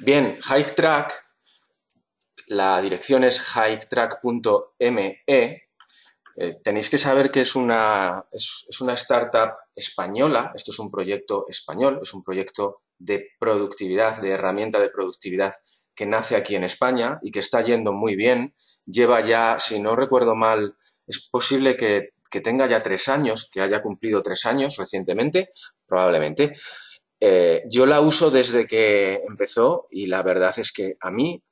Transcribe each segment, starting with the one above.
Bien, HikeTrack, la dirección es hiketrack.me. Eh, tenéis que saber que es una, es, una startup española, esto es un proyecto español, es un proyecto de productividad, de herramienta de productividad que nace aquí en España y que está yendo muy bien. Lleva ya, si no recuerdo mal, es posible que, que tenga ya tres años, que haya cumplido tres años recientemente, probablemente. Eh, yo la uso desde que empezó y la verdad es que a mí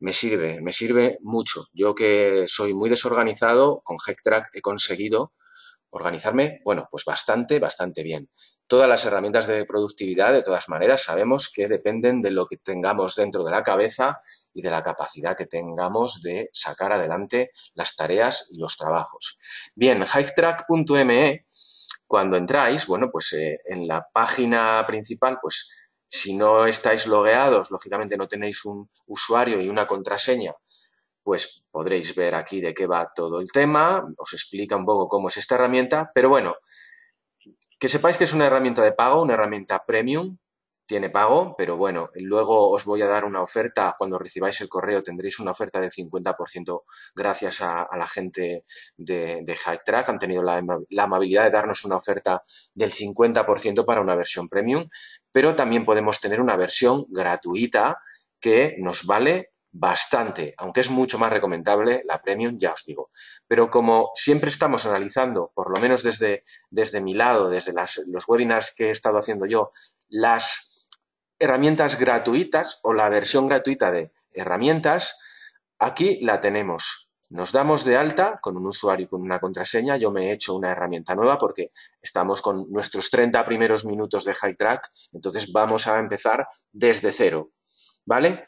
me sirve, me sirve mucho. Yo que soy muy desorganizado, con HeckTrack he conseguido organizarme, bueno, pues bastante, bastante bien. Todas las herramientas de productividad, de todas maneras, sabemos que dependen de lo que tengamos dentro de la cabeza y de la capacidad que tengamos de sacar adelante las tareas y los trabajos. Bien, HikeTrack.me cuando entráis, bueno, pues eh, en la página principal, pues si no estáis logueados, lógicamente no tenéis un usuario y una contraseña, pues podréis ver aquí de qué va todo el tema, os explica un poco cómo es esta herramienta, pero bueno, que sepáis que es una herramienta de pago, una herramienta premium, tiene pago, pero bueno, luego os voy a dar una oferta, cuando recibáis el correo tendréis una oferta del 50% gracias a, la gente de, de Track, han tenido la, amabilidad de darnos una oferta del 50% para una versión premium, pero también podemos tener una versión gratuita que nos vale bastante, aunque es mucho más recomendable la premium, ya os digo. Pero como siempre estamos analizando, por lo menos desde, desde mi lado, desde los webinars que he estado haciendo yo, las herramientas gratuitas o la versión gratuita de herramientas, aquí la tenemos. Nos damos de alta con un usuario y con una contraseña. Yo me he hecho una herramienta nueva porque estamos con nuestros 30 primeros minutos de High Track, entonces vamos a empezar desde cero. ¿Vale?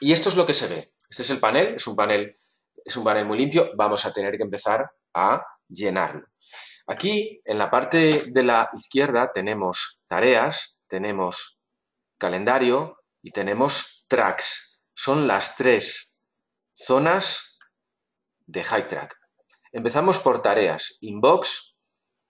Y esto es lo que se ve. Este es el panel, es un panel, es un panel muy limpio. Vamos a tener que empezar a llenarlo. Aquí, en la parte de la izquierda, tenemos tareas, tenemos calendario y tenemos tracks. Son las tres zonas de High Track. Empezamos por tareas. Inbox,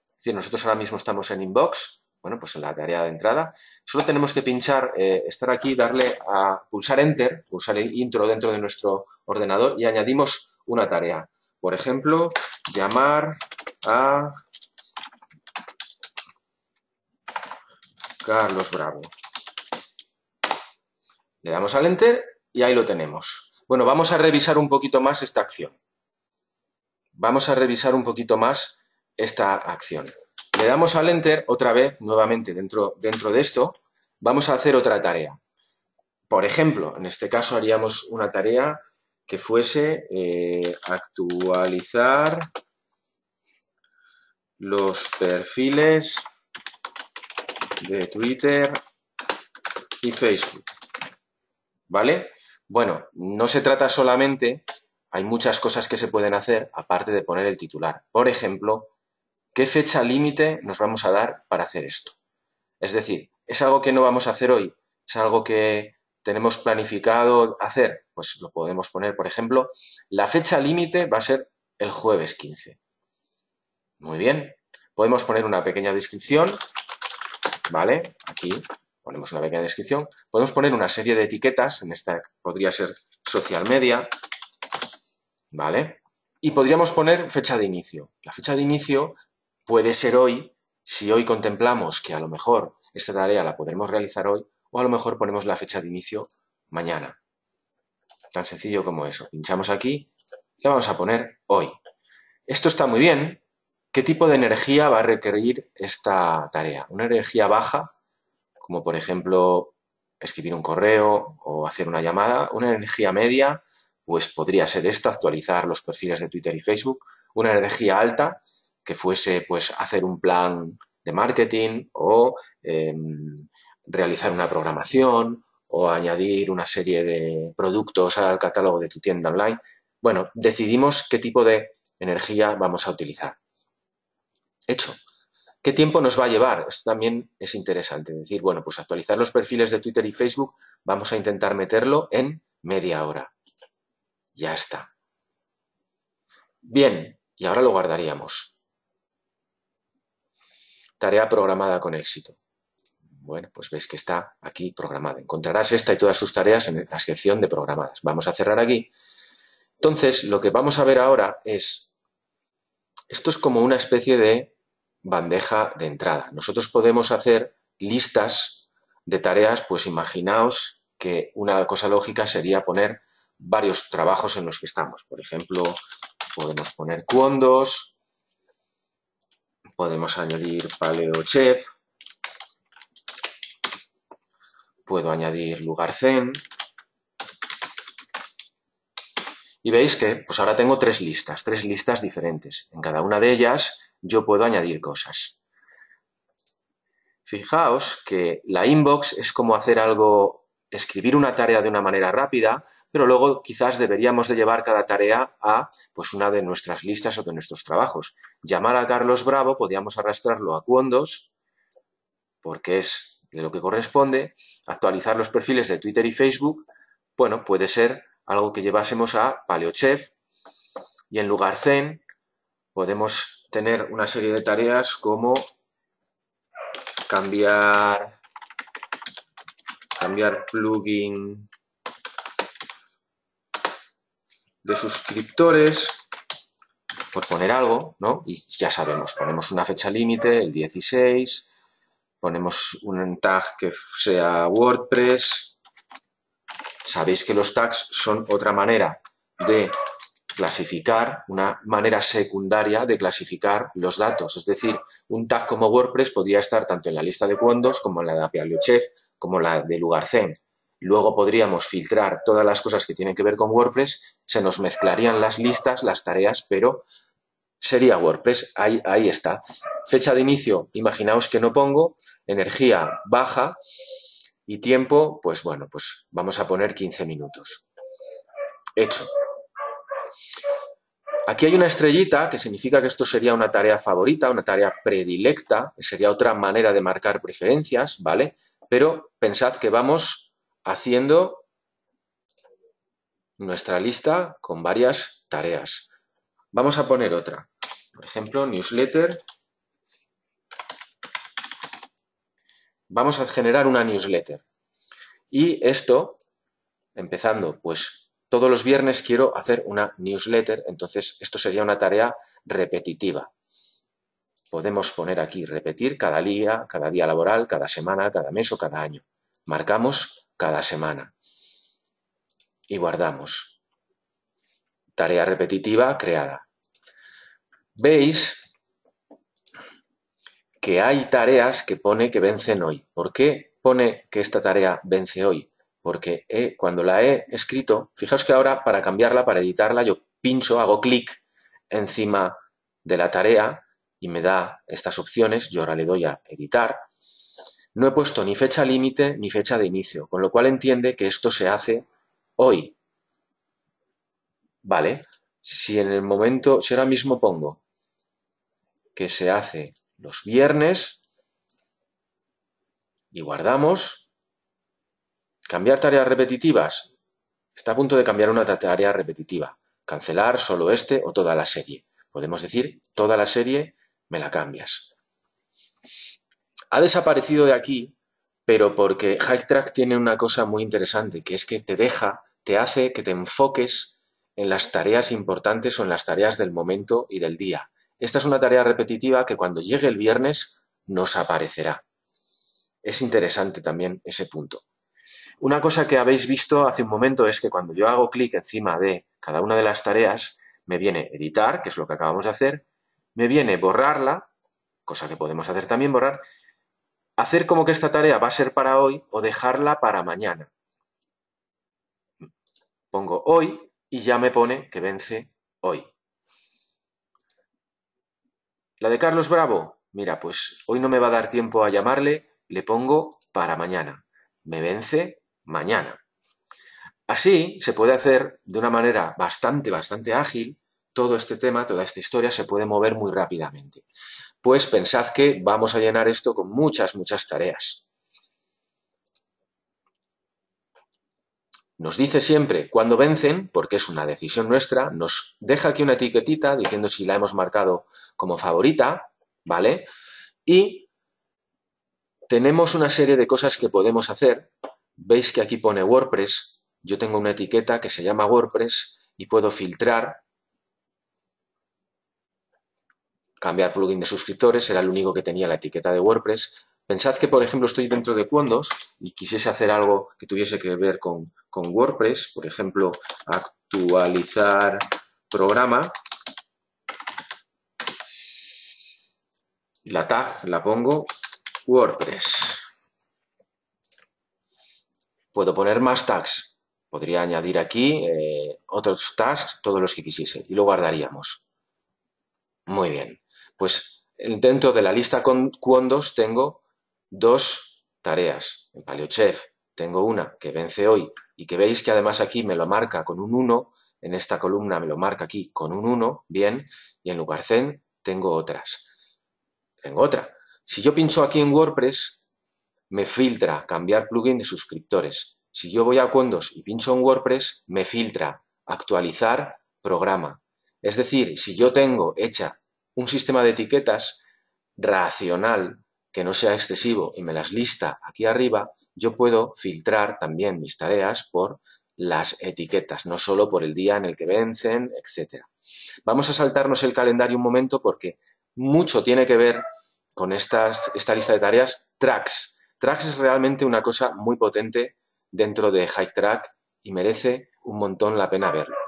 si nosotros ahora mismo estamos en Inbox, bueno, pues en la tarea de entrada, solo tenemos que pinchar, eh, estar aquí, darle a pulsar Enter, pulsar intro dentro de nuestro ordenador y añadimos una tarea. Por ejemplo, llamar a Carlos Bravo. Le damos al Enter y ahí lo tenemos. Bueno, vamos a revisar un poquito más esta acción. Vamos a revisar un poquito más esta acción. Le damos al Enter otra vez, nuevamente dentro, dentro de esto, vamos a hacer otra tarea. Por ejemplo, en este caso haríamos una tarea que fuese eh, actualizar los perfiles de Twitter y Facebook. ¿Vale? Bueno, no se trata solamente, hay muchas cosas que se pueden hacer aparte de poner el titular. Por ejemplo, ¿qué fecha límite nos vamos a dar para hacer esto? Es decir, ¿es algo que no vamos a hacer hoy? ¿Es algo que tenemos planificado hacer? Pues lo podemos poner, por ejemplo, la fecha límite va a ser el jueves 15. Muy bien. Podemos poner una pequeña descripción, ¿vale? Aquí ponemos una pequeña descripción, podemos poner una serie de etiquetas, en esta podría ser social media, ¿vale? Y podríamos poner fecha de inicio. La fecha de inicio puede ser hoy, si hoy contemplamos que a lo mejor esta tarea la podremos realizar hoy, o a lo mejor ponemos la fecha de inicio mañana. Tan sencillo como eso. Pinchamos aquí le vamos a poner hoy. Esto está muy bien. ¿Qué tipo de energía va a requerir esta tarea? Una energía baja como por ejemplo escribir un correo o hacer una llamada, una energía media, pues podría ser esta, actualizar los perfiles de Twitter y Facebook, una energía alta, que fuese pues hacer un plan de marketing o em, realizar una programación o añadir una serie de productos al catálogo de tu tienda online. Bueno, decidimos qué tipo de energía vamos a utilizar. Hecho. ¿Qué tiempo nos va a llevar? Esto también es interesante. Decir, bueno, pues actualizar los perfiles de Twitter y Facebook, vamos a intentar meterlo en media hora. Ya está. Bien, y ahora lo guardaríamos. Tarea programada con éxito. Bueno, pues ves que está aquí programada. Encontrarás esta y todas tus tareas en la sección de programadas. Vamos a cerrar aquí. Entonces, lo que vamos a ver ahora es, esto es como una especie de bandeja de entrada. Nosotros podemos hacer listas de tareas, pues imaginaos que una cosa lógica sería poner varios trabajos en los que estamos. Por ejemplo, podemos poner Cuondos, podemos añadir Paleo Chef, puedo añadir lugar zen. Y veis que pues ahora tengo tres listas, tres listas diferentes. En cada una de ellas yo puedo añadir cosas. Fijaos que la inbox es como hacer algo, escribir una tarea de una manera rápida, pero luego quizás deberíamos de llevar cada tarea a pues una de nuestras listas o de nuestros trabajos. Llamar a Carlos Bravo, podríamos arrastrarlo a Cuondos, porque es de lo que corresponde, actualizar los perfiles de Twitter y Facebook, bueno, puede ser algo que llevásemos a Paleochef y en lugar Zen podemos tener una serie de tareas como cambiar cambiar plugin de suscriptores por poner algo, ¿no? Y ya sabemos, ponemos una fecha límite, el 16, ponemos un tag que sea WordPress. Sabéis que los tags son otra manera de clasificar, una manera secundaria de clasificar los datos. Es decir, un tag como WordPress podría estar tanto en la lista de Windows como en la de Apialiochef, como la de LugarZen. Luego podríamos filtrar todas las cosas que tienen que ver con WordPress, se nos mezclarían las listas, las tareas, pero sería WordPress. Ahí está. Fecha de inicio, imaginaos que no pongo. Energía baja. Y tiempo, pues bueno, pues vamos a poner 15 minutos. Hecho. Aquí hay una estrellita que significa que esto sería una tarea favorita, una tarea predilecta, sería otra manera de marcar preferencias, ¿vale? Pero pensad que vamos haciendo nuestra lista con varias tareas. Vamos a poner otra. Por ejemplo, newsletter. Vamos a generar una newsletter. Y esto, empezando, pues todos los viernes quiero hacer una newsletter, entonces esto sería una tarea repetitiva. Podemos poner aquí repetir cada día, cada día laboral, cada semana, cada mes o cada año. Marcamos cada semana y guardamos. Tarea repetitiva creada veis que hay tareas que pone que vencen hoy. ¿Por qué pone que esta tarea vence hoy? Porque cuando la he escrito, fijaos que ahora para cambiarla, para editarla, yo pincho, hago clic encima de la tarea y me da estas opciones, yo ahora le doy a editar. No he puesto ni fecha límite ni fecha de inicio, con lo cual entiende que esto se hace hoy. ¿Vale? Si en el momento, si ahora mismo pongo que se hace los viernes y guardamos. Cambiar tareas repetitivas. Está a punto de cambiar una tarea repetitiva. Cancelar solo este o toda la serie. Podemos decir, toda la serie me la cambias. Ha desaparecido de aquí, pero porque HikeTrack tiene una cosa muy interesante, que es que te deja, te hace que te enfoques en las tareas importantes o en las tareas del momento y del día. Esta es una tarea repetitiva que cuando llegue el viernes nos aparecerá. Es interesante también ese punto. Una cosa que habéis visto hace un momento es que cuando yo hago clic encima de cada una de las tareas, me viene editar, que es lo que acabamos de hacer, me viene borrarla, cosa que podemos hacer también borrar, hacer como que esta tarea va a ser para hoy o dejarla para mañana. Pongo hoy y ya me pone que vence hoy. La de Carlos Bravo, mira, pues hoy no me va a dar tiempo a llamarle, le pongo para mañana. Me vence mañana. Así se puede hacer de una manera bastante, bastante ágil. Todo este tema, toda esta historia se puede mover muy rápidamente. Pues pensad que vamos a llenar esto con muchas, muchas tareas. Nos dice siempre cuándo vencen, porque es una decisión nuestra, nos deja aquí una etiquetita diciendo si la hemos marcado como favorita, ¿vale? Y tenemos una serie de cosas que podemos hacer. Veis que aquí pone WordPress. Yo tengo una etiqueta que se llama WordPress y puedo filtrar, cambiar plugin de suscriptores, era el único que tenía la etiqueta de WordPress. Pensad que, por ejemplo, estoy dentro de Quondos y quisiese hacer algo que tuviese que ver con, con WordPress, por ejemplo, actualizar programa. La tag la pongo WordPress. Puedo poner más tags. Podría añadir aquí eh, otros tags, todos los que quisiese, y lo guardaríamos. Muy bien. Pues dentro de la lista con Quondos tengo dos tareas. En PaleoChef tengo una que vence hoy y que veis que además aquí me lo marca con un 1, en esta columna me lo marca aquí con un 1, bien, y en lugar zen tengo otras. Tengo otra. Si yo pincho aquí en WordPress, me filtra cambiar plugin de suscriptores. Si yo voy a Quondos y pincho en WordPress, me filtra actualizar programa. Es decir, si yo tengo hecha un sistema de etiquetas racional que no sea excesivo y me las lista aquí arriba, yo puedo filtrar también mis tareas por las etiquetas, no solo por el día en el que vencen, etc. Vamos a saltarnos el calendario un momento porque mucho tiene que ver con estas, esta lista de tareas, Tracks. Tracks es realmente una cosa muy potente dentro de High Track y merece un montón la pena verlo.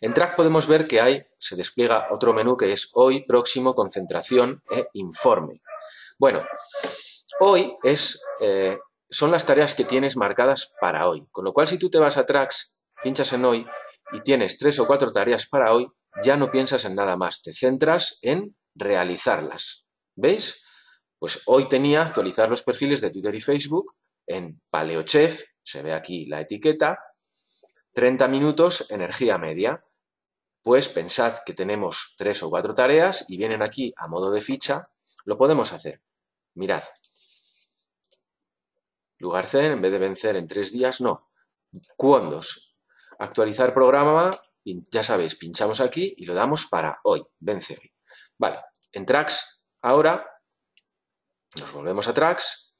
En Track podemos ver que hay, se despliega otro menú que es Hoy, Próximo, Concentración e Informe. Bueno, hoy es, eh, son las tareas que tienes marcadas para hoy. Con lo cual, si tú te vas a Tracks, pinchas en Hoy y tienes tres o cuatro tareas para hoy, ya no piensas en nada más. Te centras en realizarlas. ¿Veis? Pues hoy tenía actualizar los perfiles de Twitter y Facebook en Paleochef, se ve aquí la etiqueta, 30 minutos, energía media. Pues pensad que tenemos tres o cuatro tareas y vienen aquí a modo de ficha, lo podemos hacer. Mirad. Lugar C, en vez de vencer en tres días, no. ¿Cuándos? Actualizar programa, ya sabéis, pinchamos aquí y lo damos para hoy, vence hoy. Vale, en Tracks, ahora nos volvemos a Tracks.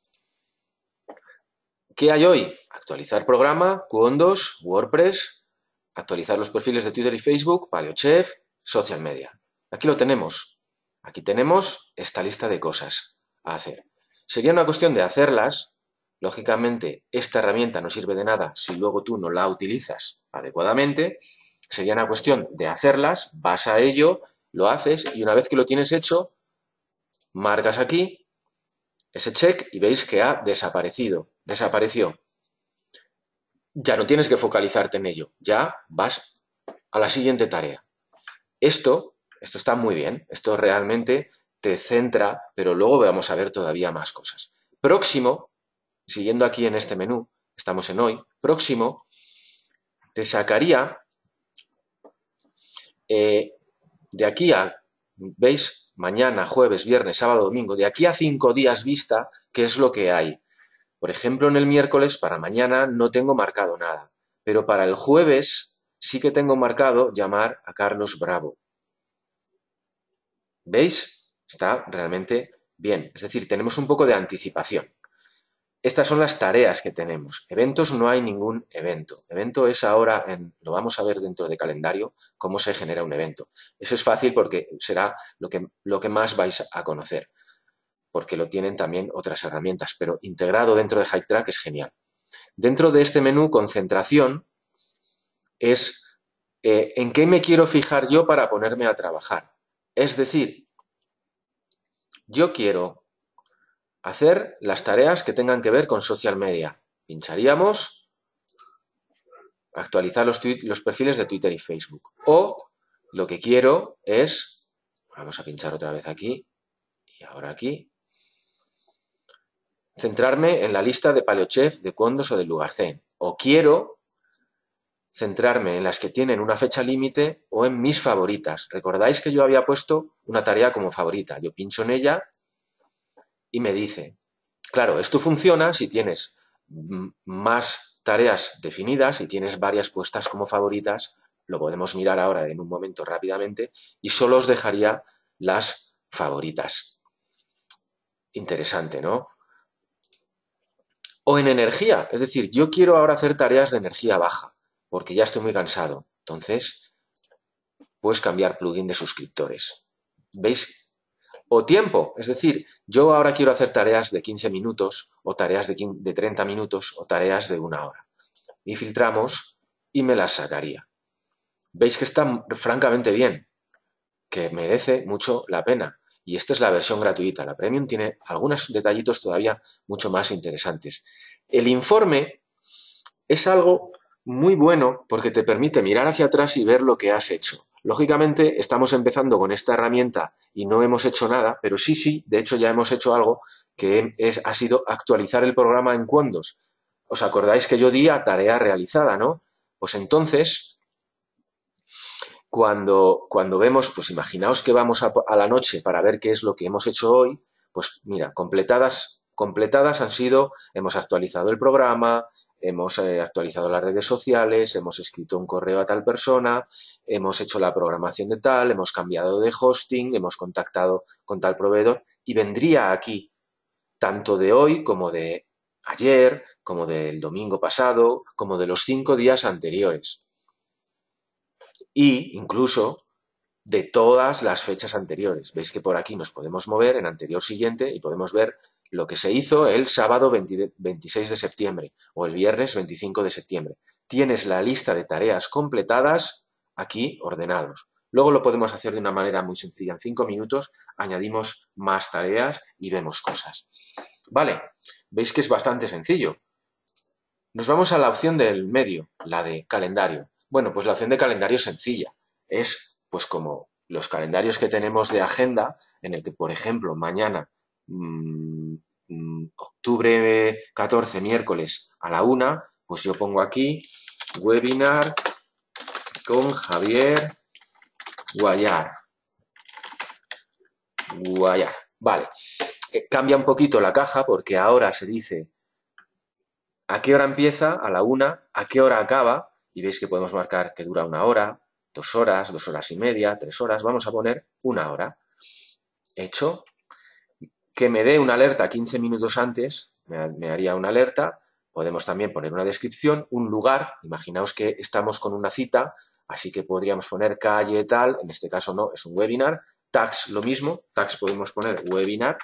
¿Qué hay hoy? Actualizar programa, Q2, WordPress, actualizar los perfiles de Twitter y Facebook, PaleoChef, Social Media. Aquí lo tenemos. Aquí tenemos esta lista de cosas a hacer. Sería una cuestión de hacerlas. Lógicamente, esta herramienta no sirve de nada si luego tú no la utilizas adecuadamente. Sería una cuestión de hacerlas, vas a ello lo haces y una vez que lo tienes hecho, marcas aquí ese check y veis que ha desaparecido, desapareció. Ya no tienes que focalizarte en ello, ya vas a la siguiente tarea. Esto, esto está muy bien, esto realmente te centra, pero luego vamos a ver todavía más cosas. Próximo, siguiendo aquí en este menú, estamos en hoy, próximo, te sacaría eh, de aquí a, ¿veis? Mañana, jueves, viernes, sábado, domingo, de aquí a cinco días vista, ¿qué es lo que hay? Por ejemplo, en el miércoles, para mañana no tengo marcado nada, pero para el jueves sí que tengo marcado llamar a Carlos Bravo. ¿Veis? Está realmente bien. Es decir, tenemos un poco de anticipación. Estas son las tareas que tenemos. Eventos no hay ningún evento. Evento es ahora, en, lo vamos a ver dentro de calendario, cómo se genera un evento. Eso es fácil porque será lo que, lo que más vais a conocer, porque lo tienen también otras herramientas, pero integrado dentro de Track es genial. Dentro de este menú, concentración, es eh, en qué me quiero fijar yo para ponerme a trabajar. Es decir, yo quiero hacer las tareas que tengan que ver con social media. Pincharíamos actualizar los, perfiles de Twitter y Facebook. O lo que quiero es, vamos a pinchar otra vez aquí y ahora aquí, centrarme en la lista de Paleochef, de Condos o de Lugarcén. O quiero centrarme en las que tienen una fecha límite o en mis favoritas. Recordáis que yo había puesto una tarea como favorita. Yo pincho en ella y me dice, claro, esto funciona si tienes más tareas definidas y tienes varias puestas como favoritas, lo podemos mirar ahora en un momento rápidamente, y solo os dejaría las favoritas. interesante, ¿no? O en energía, es decir, yo quiero ahora hacer tareas de energía baja, porque ya estoy muy cansado. Entonces, puedes cambiar plugin de suscriptores. ¿Veis? O tiempo, es decir, yo ahora quiero hacer tareas de 15 minutos, o tareas de, de 30 minutos, o tareas de una hora. Y filtramos y me las sacaría. Veis que está francamente bien, que merece mucho la pena. Y esta es la versión gratuita. La Premium tiene algunos detallitos todavía mucho más interesantes. El informe es algo muy bueno porque te permite mirar hacia atrás y ver lo que has hecho. Lógicamente, estamos empezando con esta herramienta y no hemos hecho nada, pero sí, sí, de hecho ya hemos hecho algo que es, ha sido actualizar el programa en Windows. ¿Os acordáis que yo di a tarea realizada, no? Pues entonces, cuando, cuando vemos, pues imaginaos que vamos a, la noche para ver qué es lo que hemos hecho hoy, pues mira, completadas, completadas han sido, hemos actualizado el programa, hemos eh, actualizado las redes sociales, hemos escrito un correo a tal persona, hemos hecho la programación de tal, hemos cambiado de hosting, hemos contactado con tal proveedor y vendría aquí tanto de hoy como de ayer, como del domingo pasado, como de los cinco días anteriores y incluso de todas las fechas anteriores. Veis que por aquí nos podemos mover en anterior siguiente y podemos ver lo que se hizo el sábado 26 de septiembre o el viernes 25 de septiembre. Tienes la lista de tareas completadas aquí ordenados. Luego lo podemos hacer de una manera muy sencilla. En cinco minutos añadimos más tareas y vemos cosas. Vale, veis que es bastante sencillo. Nos vamos a la opción del medio, la de calendario. Bueno, pues la opción de calendario es sencilla. Es pues como los calendarios que tenemos de agenda, en el que, por ejemplo, mañana, mm, octubre 14, miércoles a la una, pues yo pongo aquí webinar con Javier Guayar. Guayar. Vale. Eh, cambia un poquito la caja porque ahora se dice a qué hora empieza, a la una, a qué hora acaba, y veis que podemos marcar que dura una hora, dos horas, dos horas y media, tres horas, vamos a poner una hora. Hecho, que me dé una alerta 15 minutos antes, me, haría una alerta, podemos también poner una descripción, un lugar, imaginaos que estamos con una cita, así que podríamos poner calle tal, en este caso no, es un webinar, tags lo mismo, tags podemos poner webinar,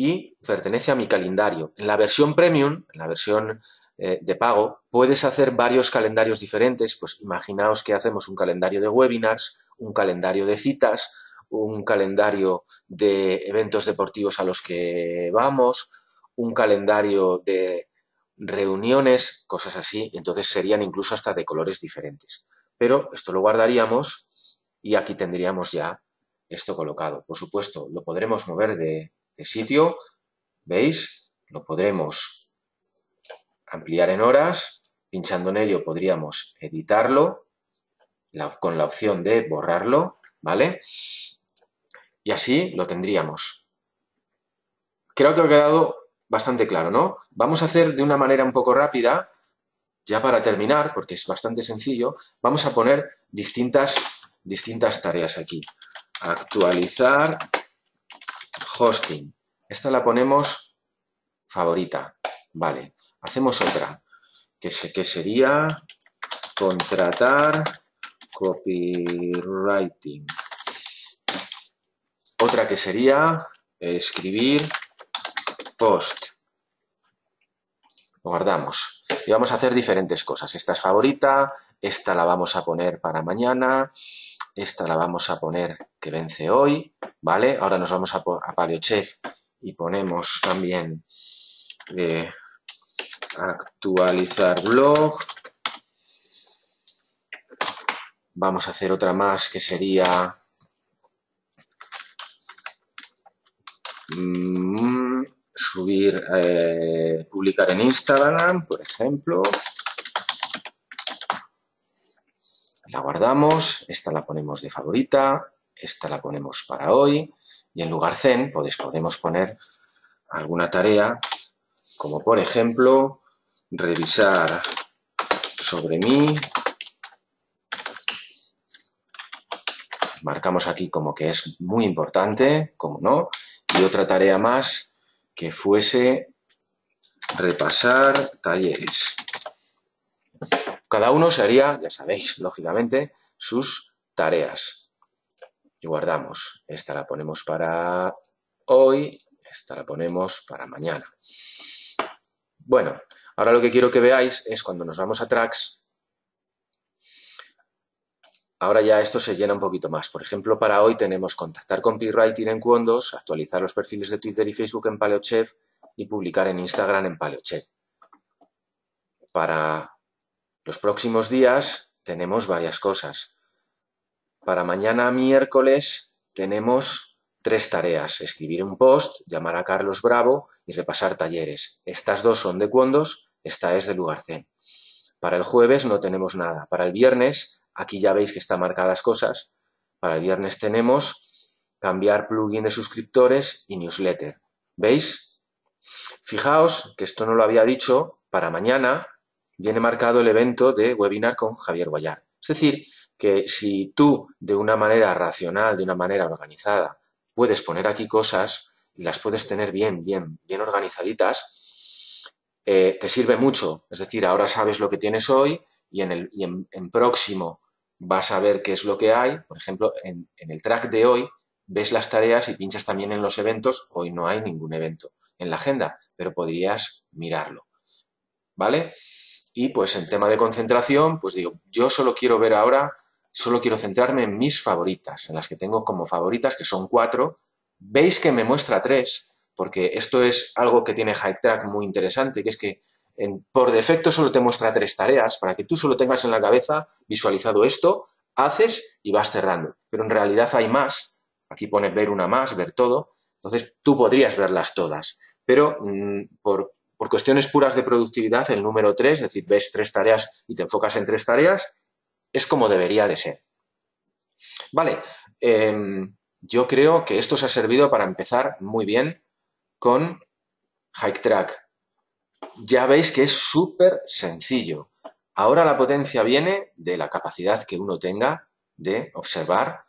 y pertenece a mi calendario. En la versión premium, en la versión eh, de pago, puedes hacer varios calendarios diferentes. Pues imaginaos que hacemos un calendario de webinars, un calendario de citas, un calendario de eventos deportivos a los que vamos, un calendario de reuniones, cosas así. Entonces serían incluso hasta de colores diferentes. Pero esto lo guardaríamos y aquí tendríamos ya esto colocado. Por supuesto, lo podremos mover de, sitio, ¿veis? Lo podremos ampliar en horas, pinchando en ello podríamos editarlo con la opción de borrarlo, ¿vale? Y así lo tendríamos. Creo que ha quedado bastante claro, ¿no? Vamos a hacer de una manera un poco rápida, ya para terminar, porque es bastante sencillo, vamos a poner distintas, distintas tareas aquí. Actualizar hosting. Esta la ponemos favorita. Vale, hacemos otra, que, que sería contratar copywriting. Otra que sería escribir post. Lo guardamos. Y vamos a hacer diferentes cosas. Esta es favorita, esta la vamos a poner para mañana, esta la vamos a poner que vence hoy, ¿vale? Ahora nos vamos a, a PaleoChef y ponemos también eh, actualizar blog. Vamos a hacer otra más que sería mm, subir, eh, publicar en Instagram, por ejemplo. La guardamos, esta la ponemos de favorita, esta la ponemos para hoy y en lugar zen pues, podemos poner alguna tarea como por ejemplo revisar sobre mí marcamos aquí como que es muy importante, como no, y otra tarea más que fuese repasar talleres. Cada uno se haría, ya sabéis, lógicamente, sus tareas. Y guardamos. Esta la ponemos para hoy, esta la ponemos para mañana. Bueno, ahora lo que quiero que veáis es cuando nos vamos a tracks, ahora ya esto se llena un poquito más. Por ejemplo, para hoy tenemos contactar con P-Writing en Quondos, actualizar los perfiles de Twitter y Facebook en Paleochef y publicar en Instagram en Paleochef. Para los próximos días tenemos varias cosas. Para mañana miércoles tenemos tres tareas. Escribir un post, llamar a Carlos Bravo y repasar talleres. Estas dos son de Cuondos, esta es de Lugarcén. Para el jueves no tenemos nada. Para el viernes, aquí ya veis que están marcadas cosas. Para el viernes tenemos cambiar plugin de suscriptores y newsletter. ¿Veis? Fijaos que esto no lo había dicho, para mañana viene marcado el evento de webinar con Javier Guayar. Es decir, que si tú de una manera racional, de una manera organizada, puedes poner aquí cosas y las puedes tener bien, bien, bien organizaditas, eh, te sirve mucho. Es decir, ahora sabes lo que tienes hoy y en, el, en, próximo vas a ver qué es lo que hay. Por ejemplo, en, en el track de hoy ves las tareas y pinchas también en los eventos. Hoy no hay ningún evento en la agenda, pero podrías mirarlo. ¿Vale? Y pues en tema de concentración, pues digo, yo solo quiero ver ahora solo quiero centrarme en mis favoritas, en las que tengo como favoritas, que son cuatro. Veis que me muestra tres, porque esto es algo que tiene Track muy interesante, que es que por defecto solo te muestra tres tareas, para que tú solo tengas en la cabeza visualizado esto, haces y vas cerrando. Pero en realidad hay más. Aquí pone ver una más, ver todo. Entonces tú podrías verlas todas. Pero mm, por, por cuestiones puras de productividad, el número tres, es decir, ves tres tareas y te enfocas en tres tareas, es como debería de ser. Vale, em, yo creo que esto os ha servido para empezar muy bien con Hike Track. Ya veis que es súper sencillo. Ahora la potencia viene de la capacidad que uno tenga de observar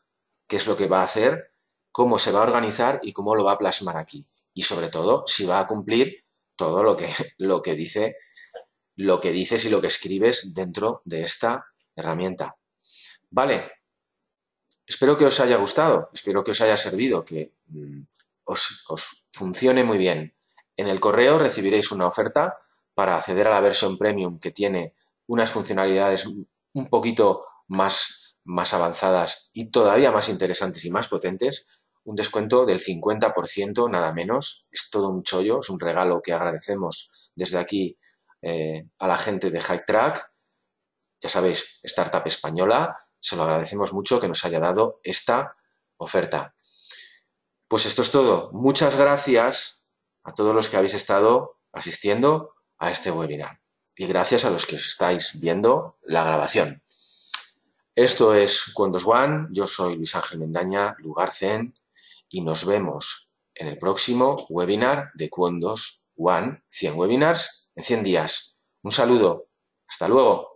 qué es lo que va a hacer, cómo se va a organizar y cómo lo va a plasmar aquí. Y sobre todo, si va a cumplir todo lo que, lo que dice, lo que dices y lo que escribes dentro de esta herramienta. Vale, espero que os haya gustado, espero que os haya servido, que mm, os, os funcione muy bien. En el correo recibiréis una oferta para acceder a la versión premium que tiene unas funcionalidades un poquito más, más avanzadas y todavía más interesantes y más potentes, un descuento del 50%, nada menos. Es todo un chollo, es un regalo que agradecemos desde aquí eh, a la gente de Hike Track ya sabéis, startup española, se lo agradecemos mucho que nos haya dado esta oferta. Pues esto es todo. Muchas gracias a todos los que habéis estado asistiendo a este webinar y gracias a los que os estáis viendo la grabación. Esto es Cuentos One, yo soy Luis Ángel Mendaña, Lugar Zen, y nos vemos en el próximo webinar de Cuentos One, 100 webinars en 100 días. Un saludo, hasta luego.